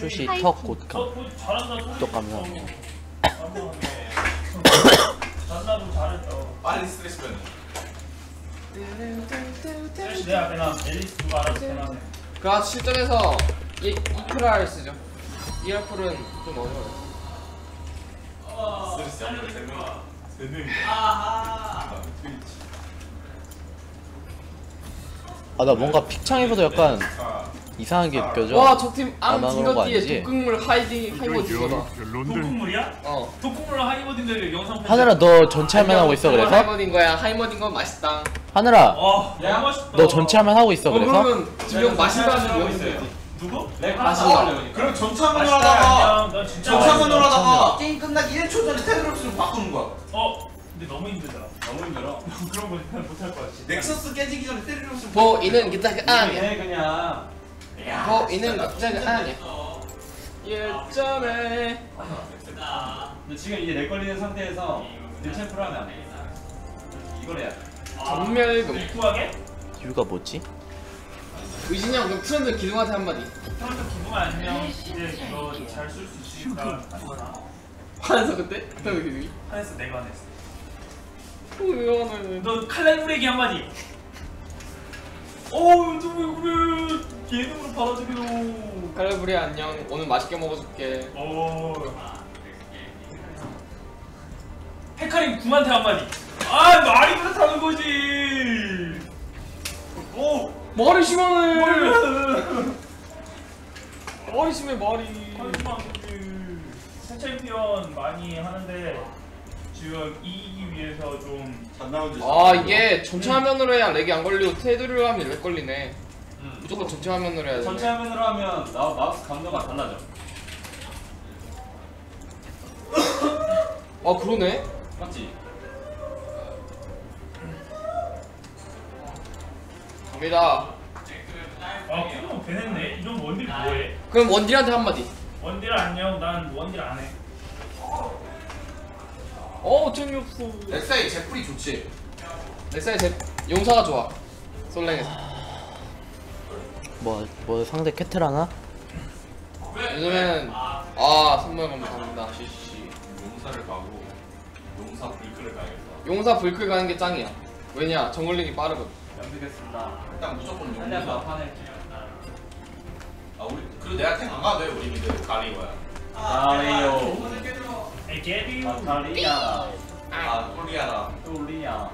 한주시 턱 곧감 어, 잘한다. 소리 구독 감사합니다. 잘한다고 잘했다. 빨리 스트레스 내 앨리스 누가 알아도 되나? 그 실전에서 이 이크라를 쓰죠. 이어풀은 좀 어려워요. 스트레스 안 받는 세 명. 세 명. 트위치. 아나 뭔가 픽창에서도 약간 아, 이상하게 느껴져 와 저팀 나만 암 그런 거 딩거띠에 아니지? 독극물 하이딩 하이버 이거다. 독국물이야? 어. 독국물 하이버딘들 영상. 하늘아 너 전체 화면 하고 있어 그래서? 하이버인 거야. 하이버인 건 맛있다. 하늘아 와, 너무 맛있다. 너 전체 화면 하고 있어 어 그래서? 그러면 마신다는 하고 명 있어요. 누구? 렉 마신다. 그럼 전차문으로 맛있다. 하다가 전차문으로 맛있다. 하다가 게임 끝나기 1초 전에 테드롭스로 바꾸는 거야. 어, 근데 너무 힘들다. 너무 힘들어. 그런 거 못할 것 같아. 넥서스 깨지기 전에 테드롭스 뭐 이는 기타가 아니야. 해 그냥. 뭐 이는 기타가 아니야. 일점에 근데 지금 이제 렉 걸리는 상태에서 딜챔프를 하면 안 돼. 이걸 해야 돼. 전멸금. 구하게? 이유가 뭐지? 의진이 형 그럼 트렌드 기둥한테 한마디. 그런데 기분 아니면 이제 이거 잘 쓸 수 있으니까 하거나. 화내서 그때? 트렌드 기둥이? 한에서 내가 안 했어. 이거는 너 칼날부레기 한마디. 어우, 너왜 그래? 예능으로 받아주기로. 칼레브리 안녕. 오늘 맛있게 먹어줄게. 어. 헤카림 kum한테 한마디. 아, 말이 그렇다는 거지. 오, 머리 심하네. 뭘? 머리 심해 머리. 하지만 새 챔피언 많이 하는데 지금 이기기 위해서 좀잘 나오지. 아 이게 전체 화면으로 해야 lag이 안 걸리고 테두리로 하면 lag 걸리네. 음. 무조건 전체 화면으로 해야 돼. 전체 화면으로 하면 나 마우스 감도가 달라져. 아 그러네. 맞지? 갑니다. 아, 그럼 되냈네. 이런 원딜 뭐해? 그럼 원딜한테 한마디. 원딜 안녕. 난 원딜 안 해. 어 재미없어. 렉사이 제풀이 좋지. 렉사이 제 용사가 좋아. 솔랭에서. 뭐, 뭐 상대 캐틀 하나? 요즘에는 아 선물 감사합니다. 시시. 용사를 가고 용사 불크를 가야겠다. 용사 불클 가는 게 짱이야. 왜냐 정글링이 빠르거든. 연습했습니다. 일단 무조건 용사. 아 우리 그리고 내가 탱안 가도 돼 우리 미드 가리고야. 아리오. 개비. 아타리아. 아 코리아라. 똘리아.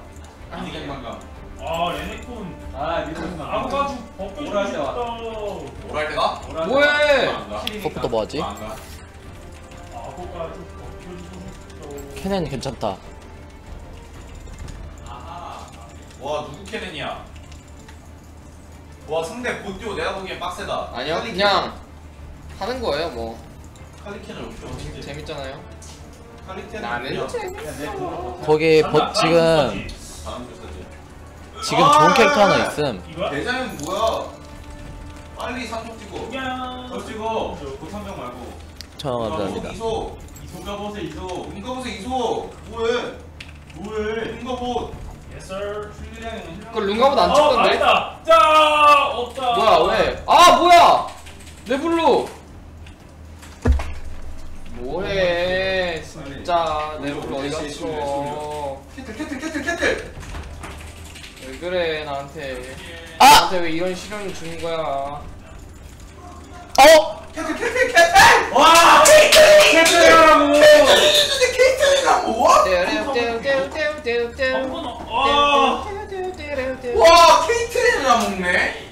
이득만 가. 아, 레네콘. 아 미쳤나. 아구가주 벗겨주고 오랄 때 싶다. 오랄 때가? 뭐해? 속부터 뭐하지? 캐넨 괜찮다 와 누구 캐넨이야? 와 상대 보듀오 내가 보기엔 빡세다. 아니요 그냥 하는 거예요 뭐. 칼리 캐넨 어떻게 어떻게? 재밌잖아요. 나는 재밌어. 거기 나- 버, 나- 지금. 지금 아! 좋은 캐릭터 하나 있음? 대장은 뭐야? 빨리 찍고. 그냥 더 찍어. 고탄병 말고. 저 감사합니다 이소. 이소가 보세 이소. 은가보세 이소. 뭐해? 뭐해? sir. 출리량이 그 룽가보다 안 어, 찍던데? 맞다. 짜 없다. 뭐야 왜? 아 뭐야? 레블루. 뭐해? 진짜 레블루 어디 갔어? 캐틀 캐틀 캐틀 캐틀. 왜 그래 나한테? 아! 나한테 왜 이런 시련을 주는 거야? 어? 캐틀 캐틀 캐틀. 와! 캐틀이라고. 캐틀인데 캐틀이라고. 뭐? 한번 와. 와 케이틀린이랑 먹네.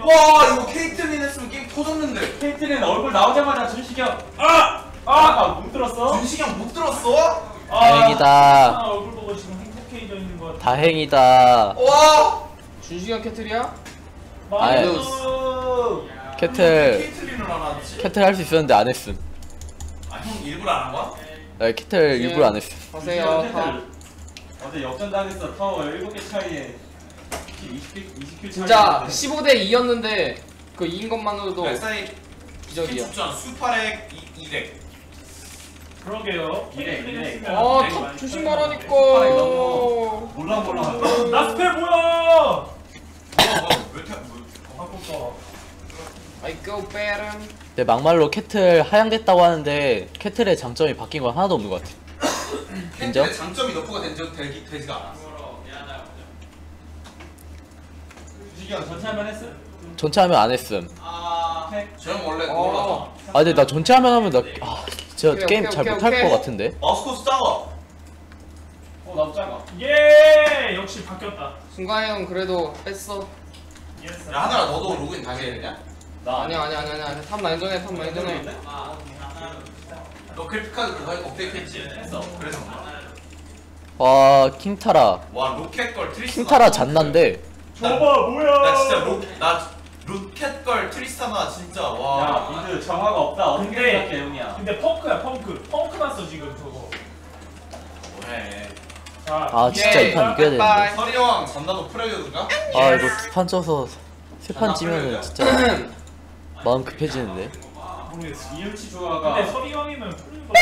와 이거 케이틀린 했으면 게임 터졌는데. 케이트는 얼굴 나오자마자 준식형. 아! 아! 못 들었어? 준식형 못 들었어? 아, 다행이다. 아, 얼굴 보고 지금 행복해져 있는 것 같아. 다행이다 와. 준식형 캐틀이야? 아이. 마이너스. 캐틀 안 하지? 캐틀 할 수 있었는데 안 했음 아 형 일부러 안 한 거야? 나 캐틀 일부러 안 했음 하세요. 다. 어제 역전 당했어. 타워 7개 차이에 20킬 20킬 차이. 진짜 15대 2였는데 그 이긴 것만으로도 기적이야. 수파렉 2렉. 그러게요. 이래, 케이플린 이래. 했으면 아, 되게 탑 많이 조심 탔는데. 말하니까. 몰라 몰라. 나 스펠 뭐야? 뭐야 왜 타? 뭐? I go better. 내 막말로 캐틀 하향됐다고 하는데 캐틀의 장점이 바뀐 건 하나도 없는 것 같아. 캔들의 장점이 너프가 된 적 되기 되지가 않았어. 주식이 형 전체 하면 했어? 전체 하면 안 했음. 아, 저 형 원래 어. 몰라서. 아 근데 나 전체 하면 하면 나 아, 진짜 오케이, 게임 오케이, 잘 오케이, 못할 오케이. 것 같은데. 마우스코스 작아. 어 나도 작아 예 역시 바뀌었다 순간 형 그래도 뺐어. 예스 야 하늘아 너도 로그인 다시 해야 되냐? 나 아니야 아니야 아니야 아니야. 탑 많이 전에 탑 많이 전에. 너 그래픽카드 그거 업데이트했지? 했어. 그래서 와 킹타라. 와 로켓 걸 트리스타. 킹타라 잔난데. 저봐 뭐야 나 진짜 로나 로켓 걸 트리스타나 진짜 야 와. 민드 정화가 없다 어떻게 근데- 생각해 형이야 근데 펑크야 펑크 펑크 났어 지금 저거 뭐해? 자 아 진짜 예, 이판 이겨야 되는데. 서리 형 잔나도 프레이어든가? 아 이거 두 판 쪄서 세 판 찌면은 진짜 마음 급해지는데. 모르겠어 이음치 근데 조화가 서리 형이면 풀린 거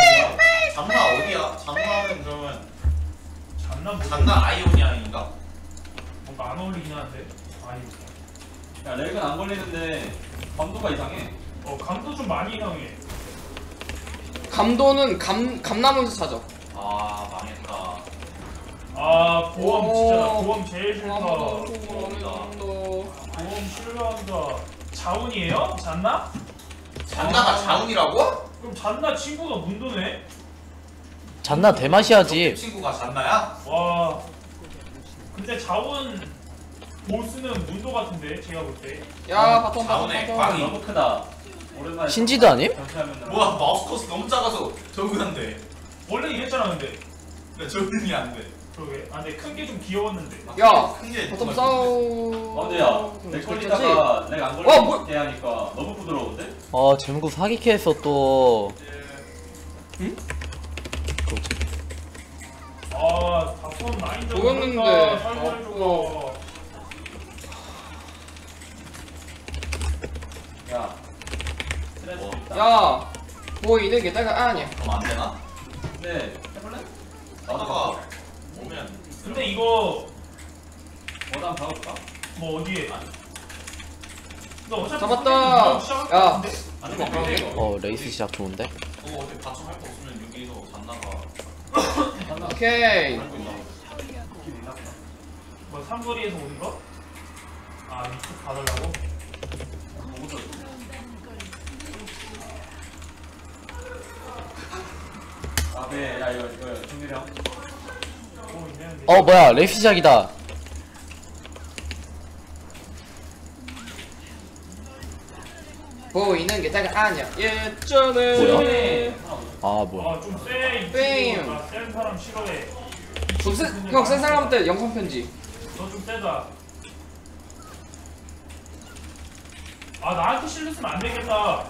잔나 어디야? 잔나는 그러면 뭐 잔나 아이오니아인가 안 어울리긴 한데 아니 야 렉은 안 걸리는데 감도가 이상해 어 감도 좀 많이 이상해 감도는 감 감나무에서 찾아. 아 망했다. 아 보험 오. 진짜 보험 제일 싫다 감도. 보험 싫어한다 자운이에요? 잔나? 잔나가 자운이라고? 그럼 잔나 친구가 문도네? 잔나 대마시아지. 친구가 잔나야? 와 근데 자운 보스는 문도 같은데 제가 볼 때 야 바텀 바텀 자원의 바텀. 광이. 너무 크다 오랜만에 신지도 아님? 뭐야 마우스 코스 너무 작아서 적응한데. 원래 이랬잖아 근데 근데 적응이 안 돼. 그러게 아 근데 큰 게 좀 귀여웠는데 야, 큰게 바텀 싸우. 어 근데 야렉 걸리다가 렉안 와, 뭐- 걸리게 하니까 너무 부드러운데? 아 제무구 사기캐 했어 또. 아 다폰 라인전 보였는데. 모른다, 살살 어, 줘봐 야 뭐? 야, 보이는 게 내가 아니야. 그럼 안 되나? 근데 해볼래? 하다가 오면 근데 이거 뭐다 한번 박아볼까? 뭐 어디에 너 어차피 잡았다. 야. 아니 이거 근데 이거. 어 레이스 시작 좋은데. 그거 어떻게 받쳐 할 거 없으면 여기서 잔나가 오케이. 뭐 삼거리에서 오는 거? 아 이쪽 받으려고? 아네 야 이거 이거 있는데 어 뭐야 레이스 시작이다. 보이는 게 내가 아니야. 예전에. 뭐야? 아 뭐야. 아좀쎄 뺑. 나센 사람 싫어해 형센 사람한테 영상 편지. 너좀 세다 아 나한테 실렸으면 안 되겠다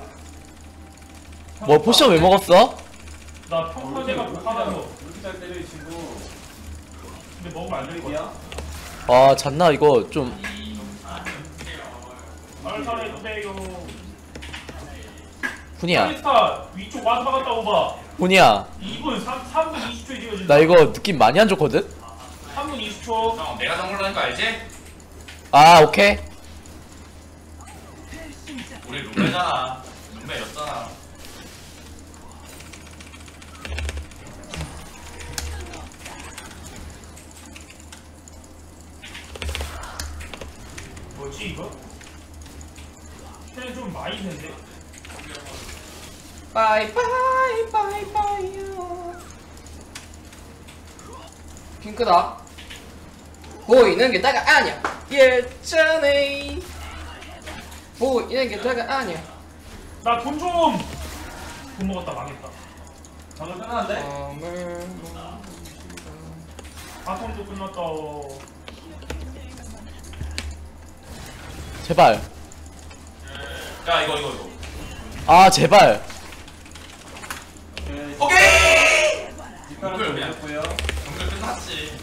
뭐 포션 왜 먹었어? 나 평판제가 못하다서 이렇게 잘 때려 이 친구 근데 먹으면 안될 거야? 아 잔나 이거 좀 살살해주세요 훈이야. 위쪽 와서 박았다 오바 훈이야. 2분 3, 3분 20초에 이어진다 나 이거 느낌 많이 안 좋거든. 3분 20초 형 내가 정글라는 거 알지? 아 오케이. 우리 룸메잖아 룸메였잖아 뭐지 이거? 쟤는 좀 많이 된데 바이바이 바이바이요. 핑크다. 보이는 게 내가 아니야. 예전에. 보이는 게 내가 아니야. 나 돈 좀! 돈 먹었다 망했다 방금 끝났는데? 밤을 바텀도 끝났다 제발. 야 이거 이거 이거 아 제발. 오케이 좀 그냥- 정글 끝났지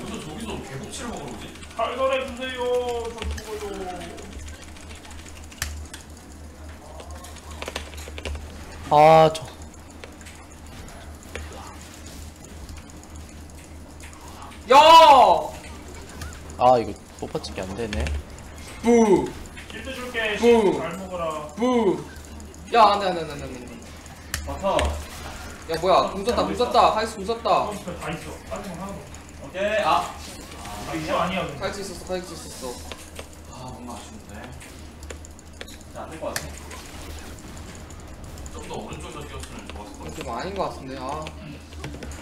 무슨 저기서 개복치를 먹으러 오지? 살살해주세요 저 죽어요 아 저. 야! 아 이거 뽑아치기 안 되네. 부. 실드 줄게. 부. 실드 잘 먹어라. 부. 야 안 돼 안 돼 안 돼 안돼 안돼. 버터. 야 뭐야 궁 썼다 궁 썼다 카이스 궁 썼다. 컴퓨터 다 있어. 빠진 거. 없어. 오케이. 아. 아 이거 아니야. 근데. 카이스 있었어 카이스 있었어. 아 뭔가 아쉬운데. 자, 안될 것 같아. 좀 더 오른쪽에서 뛰었으면 좋았을 것좀 아닌 것 같은데 아. 같아.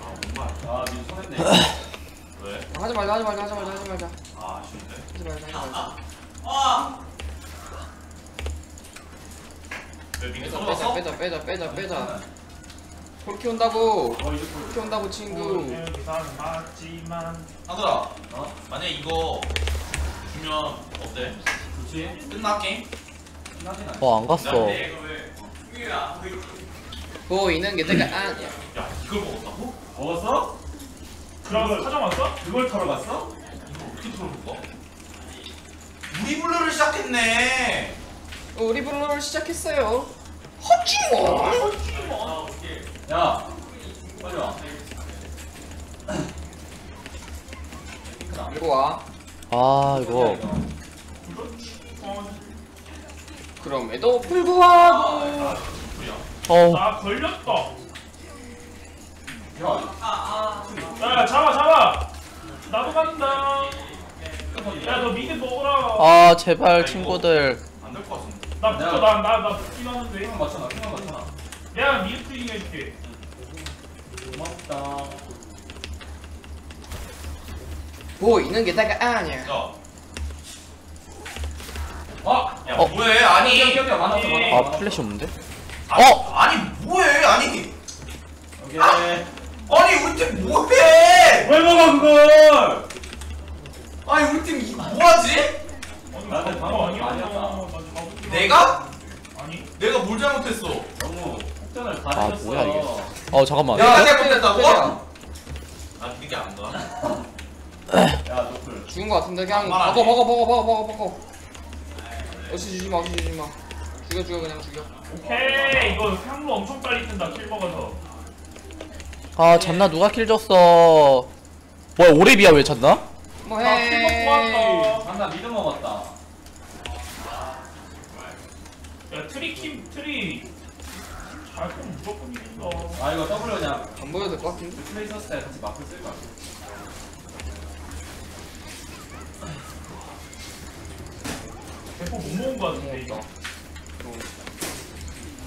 아 뭔가 아, 민수 손했네. 왜? 하지 말자 하지 말자 하지 말자 하지 말자 아 아쉬운데. 하지 말자 하지 말자. 왜 민기 빼자 들어갔어? 빼자 빼자 빼자 빼자. 폴키 온다고. 어, 이제 폴키 온다고 친구. 맞지만. 하늘아 어? 만약 이거 주면 어때? 좋지. 끝나 게임? 끝나진 않아. 어 안 갔어 보이는 게 내가 아니야. 야 이걸 먹었다고? 먹었어? 그럼 사정 왔어? 그걸 털어 갔어? 이거 어떻게 털어본 거야? 우리 블루를 시작했네. 어, 우리 블루를 시작했어요. 허지모. 야. 빨리 와. 이리고 와. 아 이거 어, 그럼에도 불구하고. 뭐야? 어우 나 걸렸다. 야. 야 잡아 잡아. 나도 간다. 야너 미드 먹어라. 아 제발 친구들 안될 것 같은데. 나 붙어 나나나 붙긴 하는데. 핑만 맞춰놔. 핑만 맞춰놔. 내가 미드 프리딩 해줄게. 고맙다. 보이는 게 내가 아니야. 야, 아! 야 어. 뭐해? 아니. 여기 많았어 많았어. 아 플래시 없는데? 아니, 어! 아니 뭐해? 아니. 오케이. 아니 우리 팀 뭐해? 뭘 먹어 그걸? 아니 우리 팀 이- 뭐하지? 그거 방금 아니야. 나줄 내가? 아니. 내가 뭘 잘못했어? 너무 폭전을 아 가르쳤어. 뭐야 이게 어 잠깐만 내가 야, 잘못했다고? 때려. 아 그게 안 가. 야 노플. 죽은 거 같은데 그냥 안 버거 말하네. 버거 버거 버거 버거 버거. 어시 주지 마 어시 주지 마. 죽여 죽여 그냥 죽여. 오케이 이거 향로 엄청 빨리 뜬다 킬 먹어서. 아 잔나 누가 킬 줬어 뭐야 오레비야 왜 먹고 뭐해? 한나 미드 먹었다. 야 트리 킴 트리. 잘 크면 무조건 이긴다. 아 이거 W 그냥 안 보여도 될 것 같은데. 플레이 썼을 때 같이 마크 쓸 거야. 대포 못 먹은 거 같은데 이거.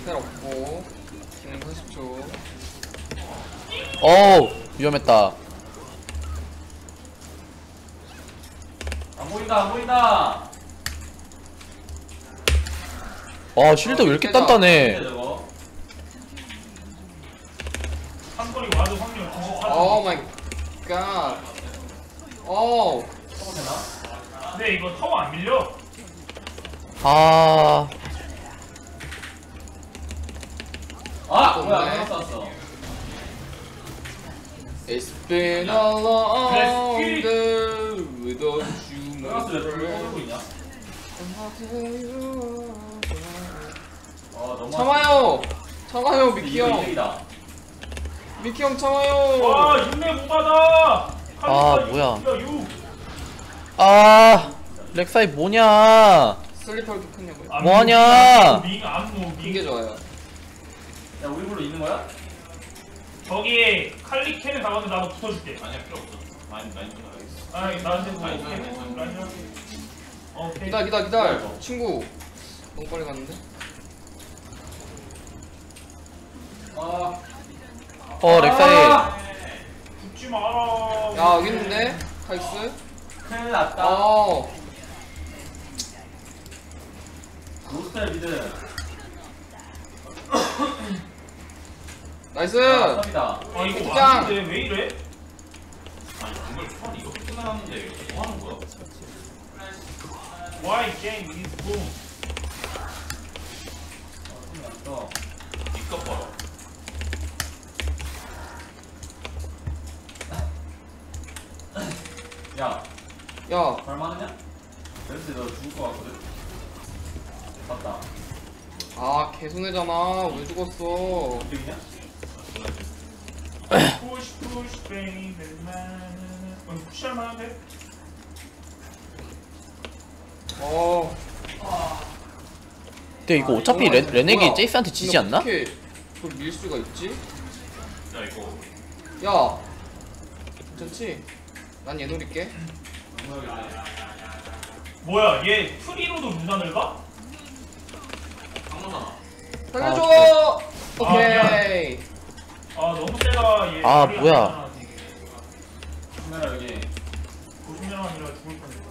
텔 없고. 기능 40초. 어우 위험했다 안 보인다 안 보인다. 아 쉴드 왜 이렇게 단단해 저거. 한 거리 와도 확률 94. oh my god. 오. 써도 되나? 근데 이거 타워 안 밀려. 아아또 뭐야 뭐해? 안 썼어. It's been a long day without you, my friend. 어. 참아요. 참아요 미키 형. 미키 형 참아요. 와 6내 못 받아. 아, 뭐야. 야 6. 아 렉사이 뭐냐 슬리퍼 이렇게 크냐고요? 안 뭐하냐? 밍 이게 밍. 좋아요. 야 우리 불로 있는 거야? 저기에 칼리 캔을 잡았는데 나도 붙어줄게. 아니야 필요 없어. 많이 많이 끝나가겠어. 아 나한테 뭐 아니, 오케이. 아니, 아니. 라인 할게. 어, 오케이. 기다 기다 기다. 친구. 너무 빨리 갔는데? 아. 어 렉사이 붙지 마라. 야 여기 있는데 카이스. 큰일 났다. 아. 로스텔 미드. 나이스. 아, top이다. 아 이거 짱. 왔는데 왜 이래? 아니 정말 초반 끝나갔는데 이렇게 뭐 하는 거야? Why game is boom? 큰일 났어. 니값 봐라. 야, 야 할만하냐? 왠지 너 죽을 것 같거든. 맞다. 아 개손해잖아. 왜 죽었어? 이득이냐? 어. 근데 이거 어차피 레, 레넥이? 제이스한테 지지 않나? 어떻게 그걸 밀 수가 있지? 야 이거 야 괜찮지? 난 얘 노릴게 뭐야 얘 프리로도 루난을 가? 강모잖아 살려줘! 아, 오케이 아 너무 세다 얘 아, 뭐야. 카메라 여기. 90년 아니라 죽을 뻔했어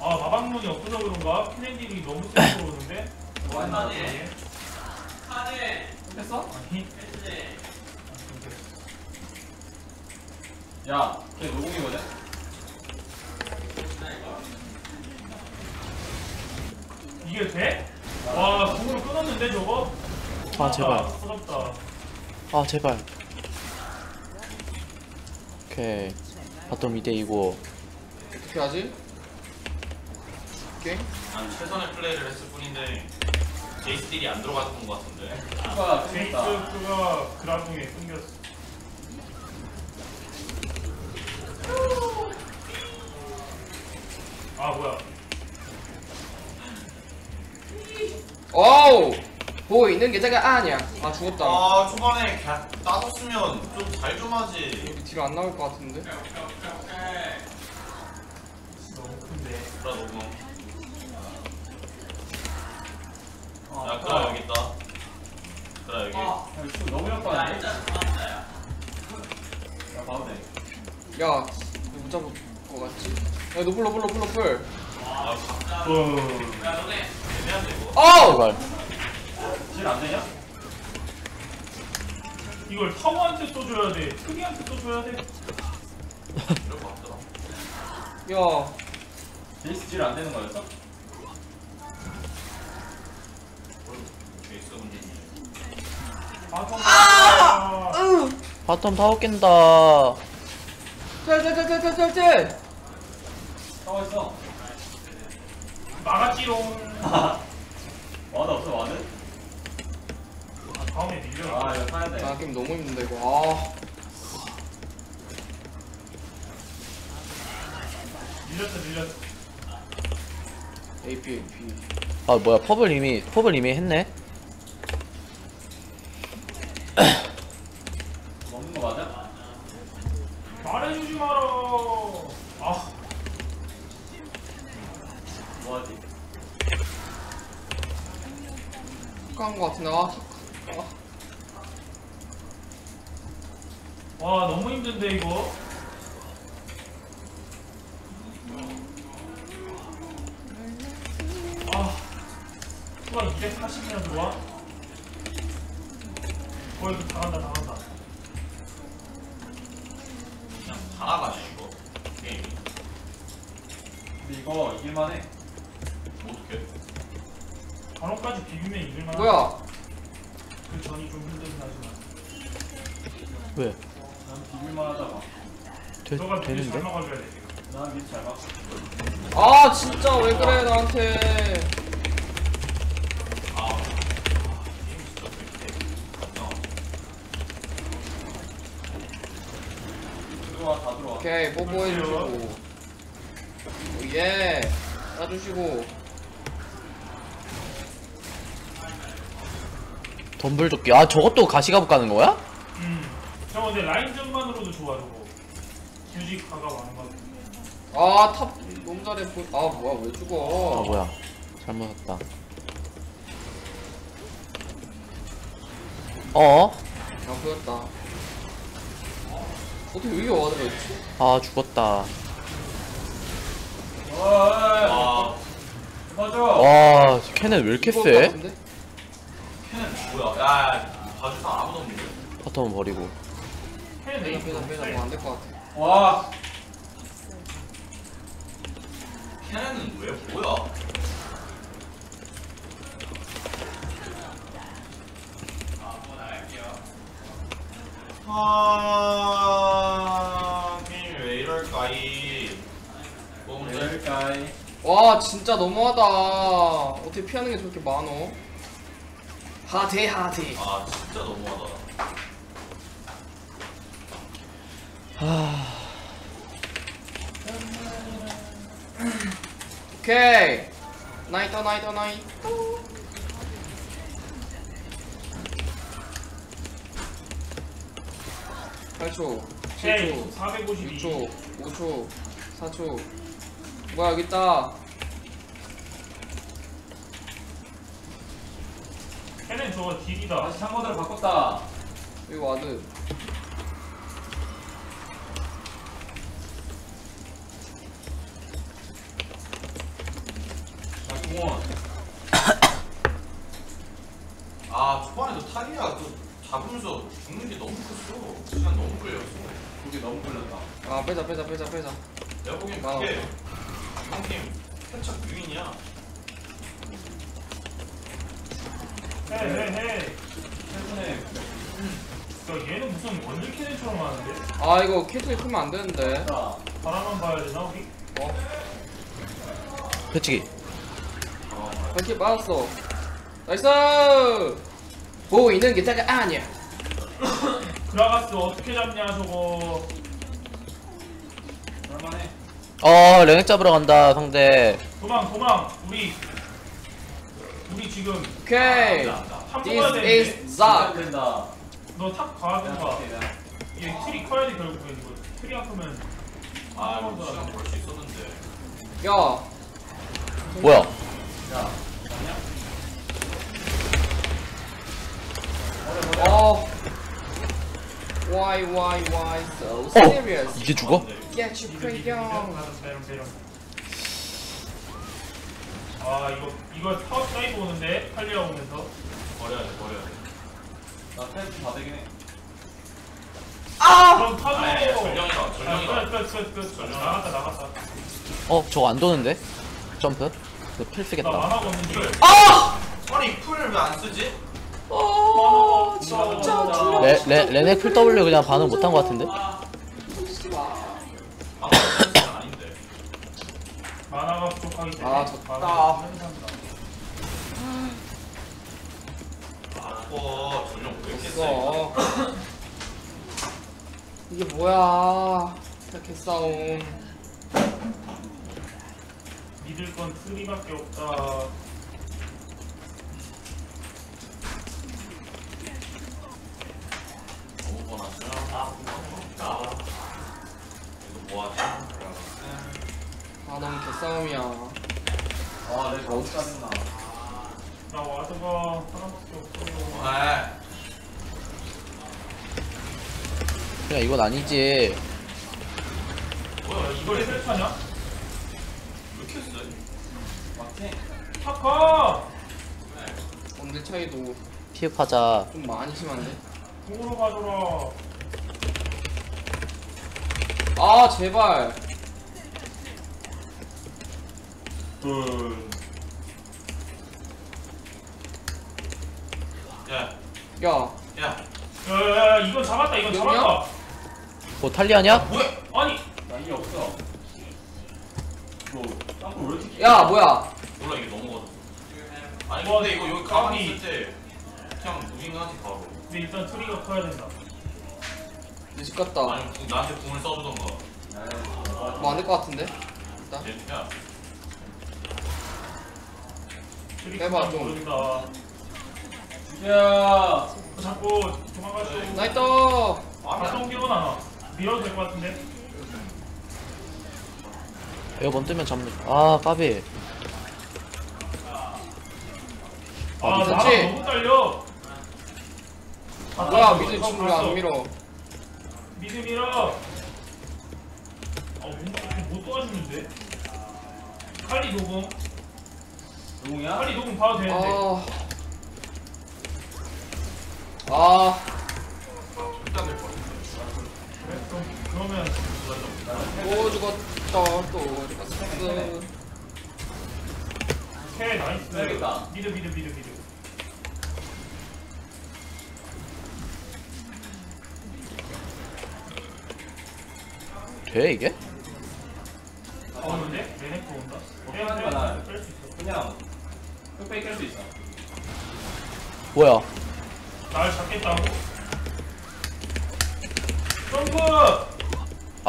아 마방문이 없어서 그런가? 플랜딜이 너무 세게 들어오는데? 완전해. 했어? 아니 야, 걔 노궁이거든? 이게 돼? 와 궁으로 끊었는데 저거? 아, 제발. 부럽다 아 제발 오케이 bottom 2대2고 어떻게 하지? 오케이 난 최선의 플레이를 했을 뿐인데 제이스 deal이 안 들어갔던 것 같은데 누가 끊었다. 제이스가 그라 궁에 끊겼어 어우 보이는 게 제가 아니야. 아 죽었다. 아 초반에 가- 따졌으면 좀 잘 좀 하지. 여기 뒤로 안 나올 것 같은데? 너무 큰데 그래 너무 아, 야 그래 여기 있다. 그래 여기. 야, 이거 너무 역반인데? 야, 봐도 돼. 야 이거 못 잡을 것 같지? 야 노플 노플 노플 노플 아 어... 애매한데 이거. 어우! deal 안 되냐? 이걸 타워한테 써줘야 돼 트리한테 써줘야 돼 이럴 것 같더라 야 제이스 deal 안 되는 거였어? 제이스 문제지 아! bottom 타워 깬다 짤짤짤짤짤짤 하고 있어. 막았지롱 와드 없어, 와드? 아, 다음에 밀려 아, 이거 타야 돼. 아 게임 너무 힘든다 이거. 밀렸어 밀렸어 아 AP AP 아 뭐야 퍼블 이미 퍼블 이미 했네 들어와, 다 들어와. 오케이 뽀뽀해주시고. 오예 따주시고. 덤블도끼. 아 저것도 가시가부 가는 거야? 음. 저거 근데 라인전만으로도 좋아 저거. 굳이 가가 같아 아탑 너무 잘해. 보... 아 뭐야 왜 아 죽어? 뭐야. 잘못 왔다. 어? 야 보였다 어떻게 여기가 와드가 있지? 아 죽었다. 와 맞아. 와 캐넨 왜 이렇게 세? 걔는 뭐야? 야 사람 아무도 없는데. 바텀은 버리고. 돼 빼자 빼자 빼자 뭐안될 것 같아. 와, 걔네는 왜 뭐야 아 게임이 왜 이럴까이. 뭔데 이럴까이. 와 진짜 너무하다. 어떻게 피하는 게 저렇게 많어? 하대 하대. 아 진짜 너무하다. 오케이. 나이터 나이터 나이터 팔초 오케이 7초 452 6초 5초 4초. 뭐야 여기 있다. 걔는 저거 딜이다. 다시 참고대로 바꿨다. 여기 와드 자기 공원. 아 초반에도 탈리아 그 잡으면서 죽는 게 너무 컸어 시간 너무 끌렸어 그게 너무 걸렸다. 아 빼자 빼자 빼자 빼자 내가 보기엔 아. 그게 상팀 살짝 유인이야 헤헤헤 최근에 야 얘는 무슨 원딜 캐넨처럼 하는데? 아 크면 안 되는데. 자, 바라만 봐야 되나 우리? 배치기. 발키 빠졌어. nice! 보이는 게 다가 아니야. 그라가스 어떻게 잡냐 저거? 얼마네? 어 레넥 잡으러 간다 상대. 도망 도망 우리. 우리 지금. 오케이. top 먹어야 This is Zack. 된다. 너 top 가야 된다 야, 얘 트리 커야 돼 결국엔 안 크면 아 이거 시간 벌수 있었는데. 야. 뭐야? 야, 어. Why why why so 어 serious? 이게 죽어? Get you pretty young 배령 배령 아 이거 이거 타워 사이드 오는데 칼리아 오면서? 버려야 돼 버려야 돼. 나 테스트 다 되긴 해. 그럼 타워 아니 전령이다 전령이다 끝끝끝끝 나갔다 나갔다 어 저거 안 도는데? 점프? 이거 필나 쓰겠다. 만화가 없는데 아니 풀을 왜 안 쓰지? 어 진짜 진짜 레, 레, 레넥 풀 W 그냥 반응 못한 것 같은데? 아닌데 만화가 부족하기 때문에 아, 졌다. 만화가 전령 왜 이렇게 세? 없어 이게 뭐야 이렇게 싸움 믿을 건 트리밖에 없다? 아 고맙다 이거 뭐하지? 아 너무 개싸움이야 아, 내 어디 짜증나. 나 와드가 하나밖에 없어 아 그냥 이건 아니지. 뭐야 이걸? 왜 이렇게 세? 맞지? 타카! 원딜 차이도 피흡하자. 좀 많이 심한데 공으로 가줘라 아 제발 야, 야 야, 야 야 야 이건 잡았다 이건? 잡았다 뭐 탈리아냐? 뭐야? 아니 나 이게 없어. 이거 땅굴 왜 이렇게 야 뭐야 몰라 이게 넘어가졌어. 아니 와, 근데 이거 여기 가만히 아니. 있을 때 그냥 무빙하지 바로. 근데 일단 트리가 커야 된다 늦갔다 아니 궁- 나한테 궁을 써주던가. 뭐 안 될 것 같은데 얘- 야, 트리 해봐, 크면 좀. 모른다 야, 자꾸 도망가줘 나이터 다시 옮기거나 나 밀어도 될 것 같은데 에어범 뜨면 잡는. 아 까비. 아 됐지? 나랑 너무 딸려 아, 뭐야 갔어. 미드 어, 갔어. 왜안 밀어 미드 밀어 아 뭔가 이렇게 못 도와주는데 칼리 녹음 누구야? 칼리 녹음 봐도 되는데 아 아, 그러면 또 죽었다, 또 죽었어. 오케이 나이스. 미드 미드 미드 미드 돼 이게? 오는데? 레넥도 온다? 어떻게 하는 거야, 나? 뺄수 있어 그냥 흑백 깰수 있어. 뭐야? 날 잡겠다고 점프!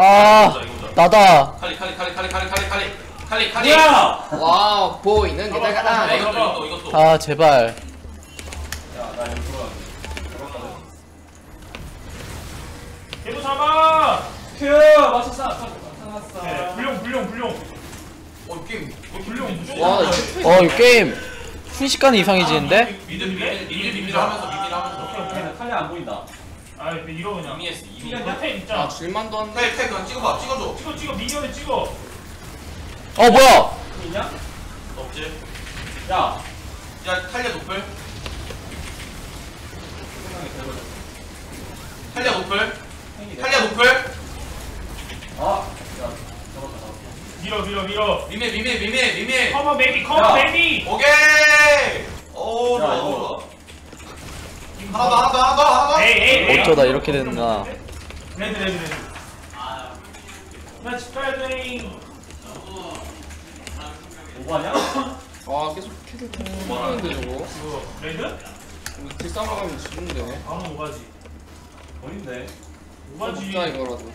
아. 나다. 칼리 칼리 칼리 칼리 칼리 칼리 칼리. 칼리 칼리. 뭐야? 와 보이는 게 다가 야, 아 이것도 이것도 이것도. 아 제발. 야나 이거 들어가 들어갔거든 얘도 잡아! Q! 맞췄어 맞췄어 네, 불용 불용 불용 어 게임. 불용 무조건 와. 어 이거 게임. 순식간에 이상해지는데? mid mid mid mid 하면서 mid 하면서. 오케이 오케이. 탈리 안 보인다 아 이러 그냥. 이미 했어 이미. 이거 했어 탭아 있잖아. 줄만도 한데? 팩, 팩 그냥 찍어봐 찍어줘. 찍어 찍어 minion에 찍어. 어 뭐야? 그 있냐? 없지. 야. 야 탈리아 노플. 탈리아 노플. 탈리아 노플. 아, 야, 잡았다, 잡았다. 밀어 밀어 밀어. 미메 미메 미메 미메. 커먼 베이비 야. 베이비 오케이. 오 야, 좋아 이거. 하나 더 하나 더 하나 더 하나 더 에이 에이. 어쩌다 이렇게 됐나. 레드 레드 레드 오버하냐? 와 계속 캐릭 뽑는데 저거 이거 레드? 우리 딜싸움 하면 지는데 바로 오바지 어딘데? 오바지 진짜 이거라도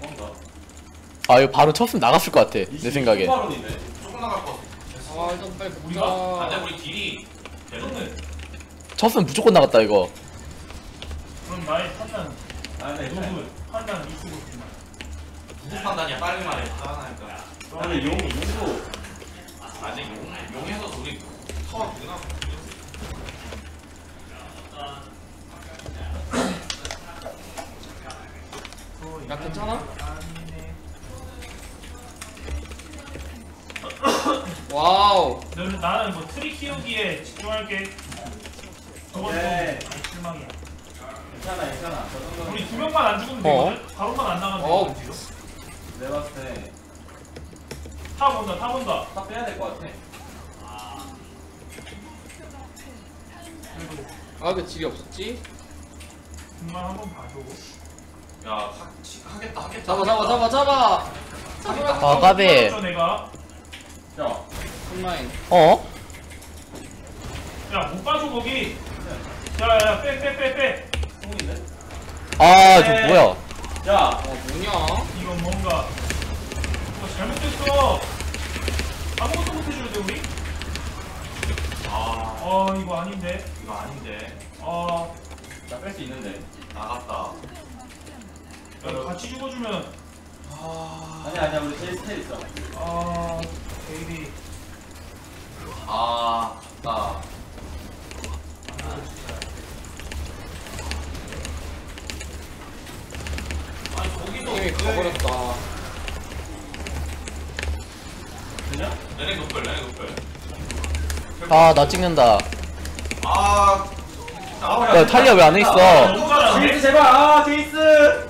뭔가? 아 이거 바로 쳤으면 나갔을 것 같아 내 생각에. 조금 나갈 거아 일단 빨리 우리가? 안돼 우리 딜이 이거는 쳤으면 무조건 나갔다 이거. 그럼 나의 판단 아, 근데 이거. 누구 판단 그만 누구 판단이야? 빨리 말해. 하나니까. 근데 용, 용도. 아니 용 용에서 우리 타워 누나? 야 괜찮아? wow. 나는 뭐 트리 키우기에 집중할게 네. 좀 실망이야 괜찮아, 괜찮아. 저 정도는 우리 두 명만 안 죽으면 어? 되거든? 바론만 안 나가면 어. 되거든 지금 내가 봤을 때. 타 본다 타 본다 다 빼야 될 것 같아. 그래도 아왜 딜이 없었지? 정말 한번 봐줘 야 하, 치- 하겠다 하겠다 잡아 잡아 잡아 잡아 아 까비 저 내가 야, online 어? 야못 봐줘 거기 야야야 빼 빼 빼빼. 똥인데? 아저 뭐야? 야, 어 뭐냐? 이건 뭔가. 이거 잘못됐어. 아무것도 못 해주는데 우리? 아 어 이거 아닌데? 이거 아닌데. 어 나 뺄 수 있는데. 나갔다. 야, 같이 죽어주면. 아. 아니야, 아니야, 우리 제일 스테이 있어. 아 베이비. 아, 갔다 아 게임이 왜- 가버렸다 되냐? 레넥 노플 레넥 노플 아 나 찍는다 아 야 탈리아 왜 안에 있어 제이스 제발, 아, 제이스!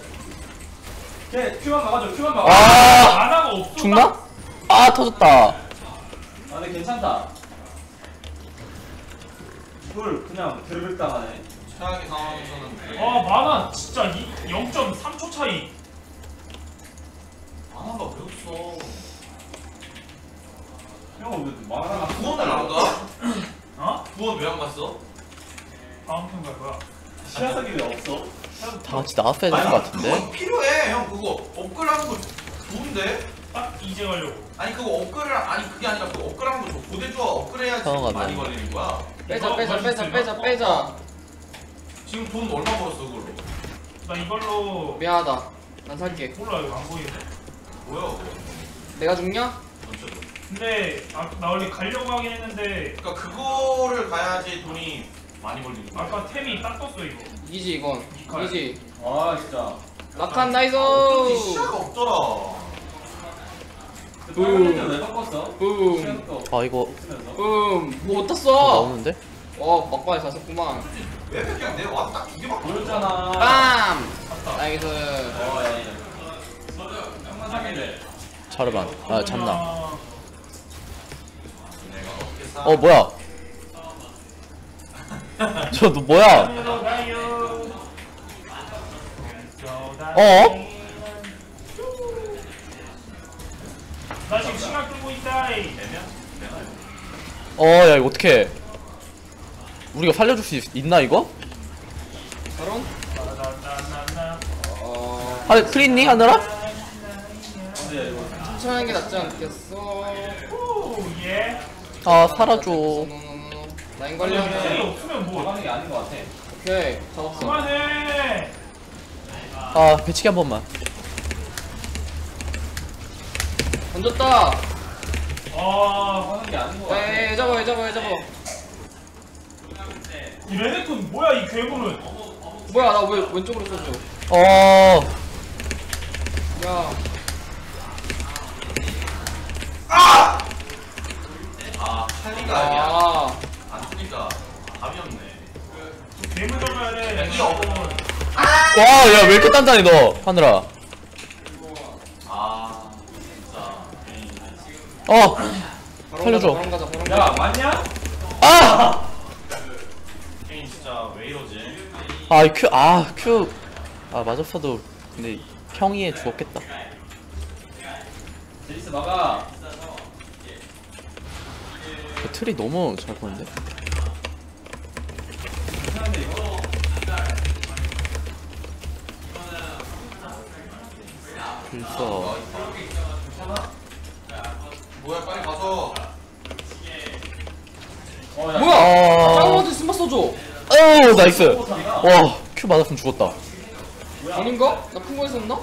걔 Q만 막아줘, Q만 막아줘. 아 마나가 없어 죽나? 아 터졌다 아, 근데 괜찮다. 이걸 그냥 드르륵 당하네. 최악의 상황에서는 아 만화 진짜 이 0.3초 차이 만화가 왜 없어 형은 왜 말하나? 구원 날안 가? 어? 구원 왜 안 갔어? 다음 편갈 거야 시야석이 왜 없어? 다 같이 나갔어야 될것 같은데 그건 필요해 형 그거 업글하는 거 좋은데? 딱 이제 가려고 아니 그거 업글을 아니 그게 아니라 그 업글하는 거 좋- 고대 조합 업글해야지 상황 안 많이. 걸리는 거야 빼자 빼자 빼자 빼자 빼자 지금 돈 얼마 벌었어 그걸로 나 이걸로 미안하다 난 살게 몰라 이거 안 보이네 뭐야 그거 내가 죽냐? 전체도 근데 아, 나 원래 가려고 하긴 했는데 그러니까 그거를 가야지 돈이 많이 벌리는 거야 아까 템이 딱 떴어 이거 이기지 이건 이기지 아, 진짜. 낙한 나이스 어쩐지 시야가 없더라 그 빨간 렌즈 왜 바꿨어? 붐. 시야석도 아 이거 없으면서. 음뭐 어, 어떻어? 나오는데? 와 막판에 잘 썼구만 왜 그냥 내가 와서 딱두 개밖에 보였잖아. 빰! 나이스 어, 야, 야. 형만 사길래. 자르반 아 참나 어 뭐야 저 너 뭐야 어? 나 지금 시간 끌고 있다 이. 어야 이거 어떡해 우리가 살려줄 수 있, 있나 이거? 저런? 어... 아 크리니 하느라? 천천히 하는 게 낫지 않겠어 오, 예. 아 사라져 노노노노. 라인 관리하면 이 없으면 뭐. 나가는 게 아닌 것 같아. 오케이 잡았어 그만해. 아 배치기 한 번만 던졌다 아, 하는 게 아닌 것 같아. 에이 잡아 잡아 잡아 이 레네톤 뭐야 이 괴물은? 뭐야 나 왜 왼쪽으로 쏘죠 어야아 칼리가 아니야 아, 안 쓰니까 답이 없네 괴물 잡아야 돼. 이 어- 레네톤. 와, 야, 왜 이렇게 단단해, 너, 하늘아. 아 진짜 어, 바로 살려줘. 가자 바로 가자 바로 야, 가자 맞냐? 아! 게임 진짜 왜 이러지 아, 이 큐, 아, 큐. 아, 맞았어도, 근데, 평이에 죽었겠다. 제이스 막아. 그 틀이 너무 잘 보는데? 불써. 뭐야 빨리 가서 어, 야. 뭐야 아. 짱어디 스마 써줘 오, 나이스. 와, 큐 맞았으면 죽었다. 아닌가? 나큰거 있었나?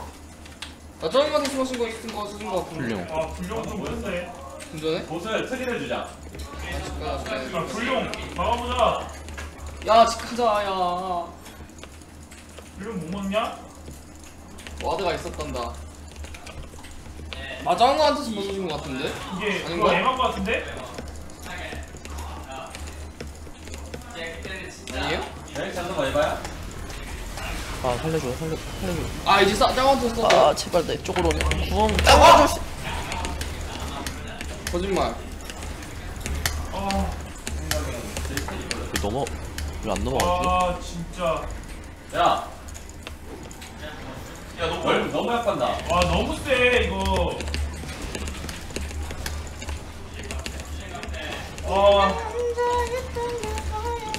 나 짱어디 스마 쓴거 쓴거쓴거 같은데 훌륭. 아, 불용 좀 못했네. 운전해? 보스를 트리를 주자. 아, 불용 막아보자. 야 직하자 야 불용 못 먹냐? 와드가 있었단다 아 짱어한테 스마 써준 거 같은데? 이게 아닌가? 그거 애만 거 같은데? 아니에요? 여행? 아, 살려줘, 살려줘, 살려줘. 아 이제 싸, 짱어한테 써줘 아, 제발 내 쪽으로 오면 구원 수. 거짓말 아, 왜 넘어, 왜안 넘어가지? 아 진짜. 야, 야너 널뭘 너무 약간다. 와 너무 세 이거. 와.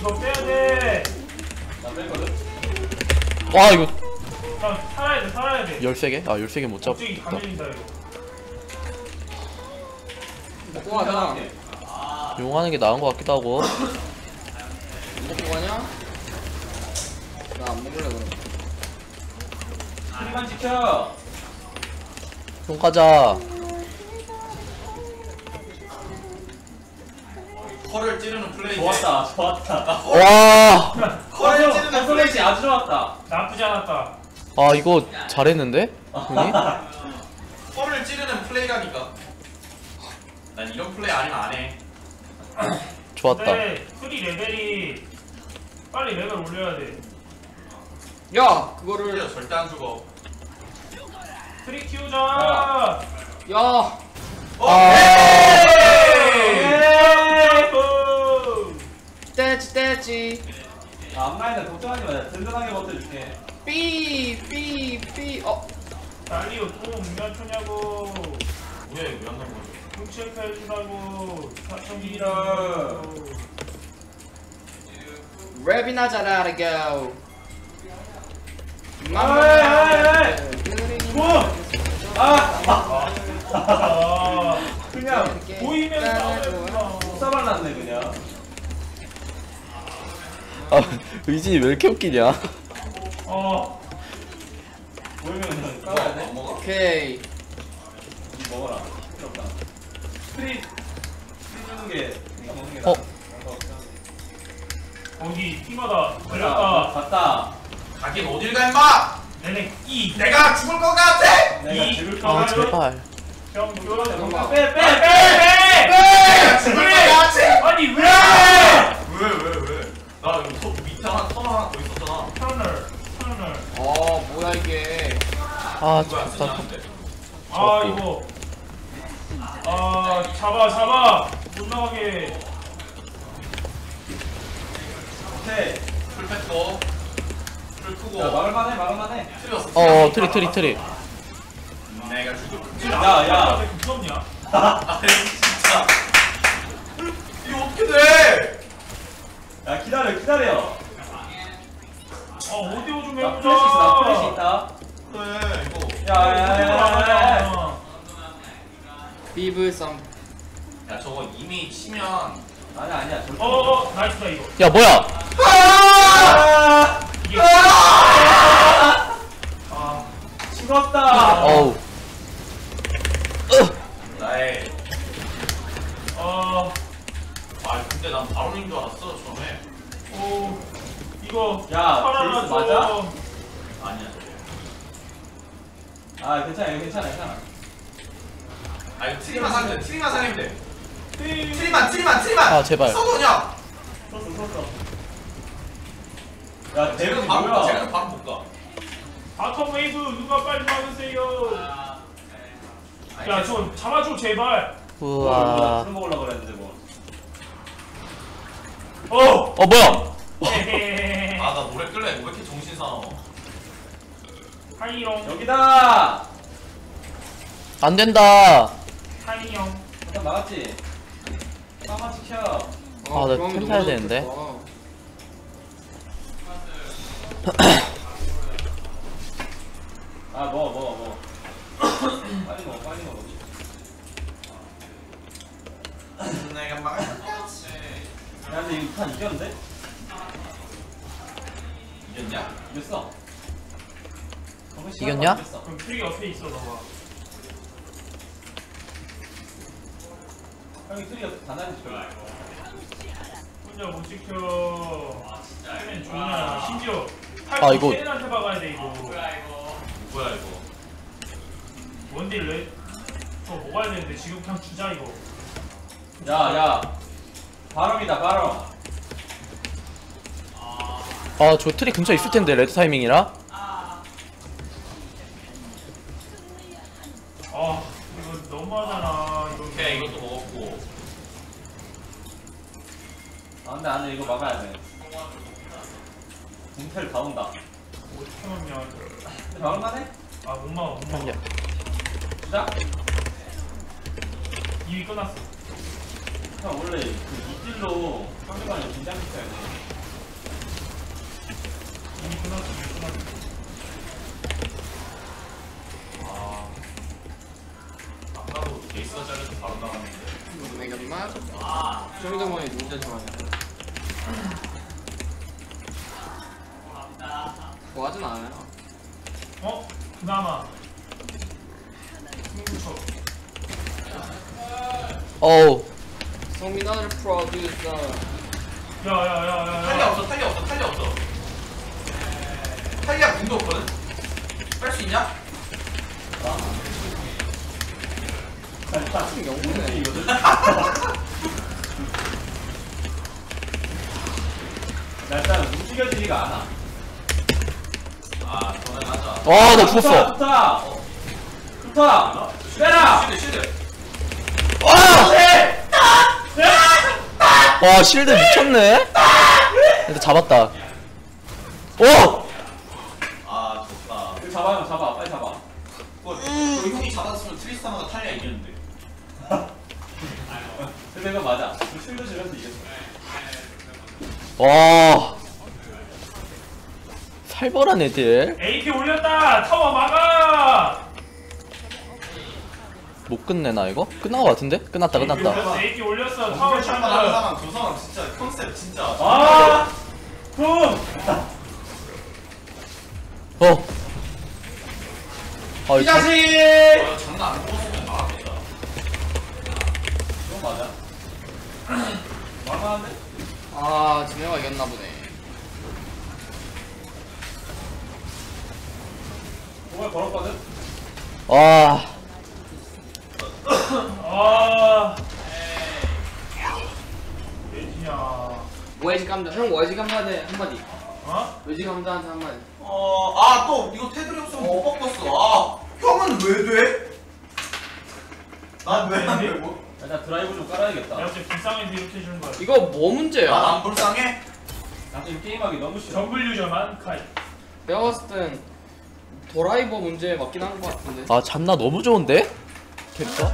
이거 빼야 돼. 나? 와, 이거, 자, 살아야 돼, 살아야 돼. 13개? 아, 13개 못 갑자기 잡겠다. 강해진다 이거. 가자 용하는 게 나은 것 같기도 하고. 먹고 가냐? 나 안 먹을래 그럼 트리만 지켜! 용 가자. 컬을 찌르는 플레이 좋았다, 좋았다. 와, 컬을 찌르는 컨솔레이시 플레이 아주 좋았다. 나쁘지 않았다. 아, 이거 잘했는데? 형이? 컬을 찌르는 플레이라니까 난 이런 플레이 아니면 안 해 좋았다. 근데 트리 레벨이 빨리 레벨 올려야 돼. 야 그거를 플레이어 절대 안 죽어 트리 키우자. 야 어, 아. 점프! 떼지 떼지 아, 앞라인은 걱정하지 마. 내가 든든하게 버텨줄게. 삐삐삐 어 달리오 또 음료초냐고. 뭐야 이거 왜안 넘어져 훔치카 해주라고. 사천기라. 랩이나 잘하라고 아! 아, 그냥 보이면 싸우는구나. 쏴발랐네, 그냥. 아, 의진이 왜 이렇게 웃기냐? 어, 보이면 돼? 먹어? 오케이 이 먹어라. 필요 없다. 트리, 트리 주는 게, 네가 먹는 게 어? 거기 팀마다 자, 걸렸다. 갔다. 가긴 어딜 가 임마 내내 이 내가 죽을 것 같아 내가 이- 죽을 거 아, 가요? 제발. 형. 빼, 빼, 빼! 빼! 같아 아니 왜? 왜 왜 왜? 나 이거 터, 밑에 하나 터널 하나 더 있었잖아 터널 터널. 어 뭐야 이게 아, 좋다. 않는데 아 이거. 아 잡아 잡아 못 나가게. 오케이. 플 뺐고 플 크고 야, 막을만해, 막을만해. 틀렸어 어, 트리, 트리, 트리. 내가 죽을 야, 야. 왜? 아 이거 어떻게 돼? 야, 기다려, 기다려. 아 오디오 좀나 해보자. 플래시 있어, 나 플래시 있다. 그래 이거 야, 야, 야, 야, 야, 야. 비브 썸야 저거 이미 치면 아니야 아니야 절대 어어 나이스다 이거 야 뭐야? 이게 아 죽었다 어우. 근데 난 바로인 줄 알았어 처음에 오, 이거 야, 살아나서- 제이스 맞아? 아니야 아 괜찮아 이거 괜찮아 괜찮아 아 이거 트리만 살면 돼 트리만 살리면 돼 띵. 트리만 트리만 트리만 아, 제발. 써도냐 썼어 썼어 야 쟤는 대박이 바로 뭐야 쟤는 바로 못 가 바텀 웨이브 누가 빨리 막으세요. 야, 저 잡아줘 제발. 우와. 술 먹으려고 그랬는데 뭐 어. 어 뭐야? 헤헤헤헤. 아나 노래 끌래 왜 이렇게 정신 사나워 하이용, 여기다 안 된다. 하이용. 잠깐 나갔지 빵만 지켜 아, 나템 사야 되는데. 아 먹어 먹어 먹어 빨리 먹어 빨리 먹어 내가 막 야 근데 이거 판 이겼는데? 이겼냐? 이겼어 이겼냐? 이겼어. 그럼 트릭 옆에 있어 너가. 형이 트리 옆에 가난히 지켜 혼자 못 지켜. 세는 좋냐? 심지어 아, 이거- 세는한테 박아야 돼 이거. 뭐야 이거 원딜 레. 저 먹어야 되는데 지금 그냥 주자 이거. 야야 바람이다 바람 아, 저 트리 근처에 있을 텐데 레드 타이밍이라. 진짜 좋아해 죽었어. 좋다 좋다 빼라 쉴드 쉴드 와, 실드 미쳤네. 근데 잡았다. 오! 아 좋다 이거 잡아 형 잡아 빨리 잡아 그거 그 형이 잡았으면 트리스타나가 탈리야 이겼는데 근데 이거 맞아 그 쉴드 주면서 이겼어 와. 살벌한 애들. 올렸다. 타워 막아. 못 끝내나 이거? 끝난 거 같은데? 끝났다 끝났다. 올렸어. AP 올렸어. 타워 하는 샷. 사람 그 사람 진짜 컨셉 진짜 아 붐! 어. 아, 이 이거 자식 아, 장난 안 먹었으면 나갔겠다 이건 맞아 말만한데? 아 진영아 이겼나 보네 정말 걸었거든? 와. 아. 왜지냐? 외지 감자 형 외지 감자한테 한마디 어? 외지 감자한테 한마디 어 아 또 이거 테두리 없으면 못 바꿨어 아 형은 왜 돼? 난왜안 되고? 일단 드라이브 좀 깔아야겠다 갑자기 불쌍해서 이렇게 해주는 거야. 이거 뭐 문제야? 난안 불쌍해? 나 지금 게임하기 너무 싫어 정글 유저만 카이. 내가 봤을 땐 도라이버 문제 맞긴 한 것 같은데 아, 잔나 너무 좋은데? 캐릭터?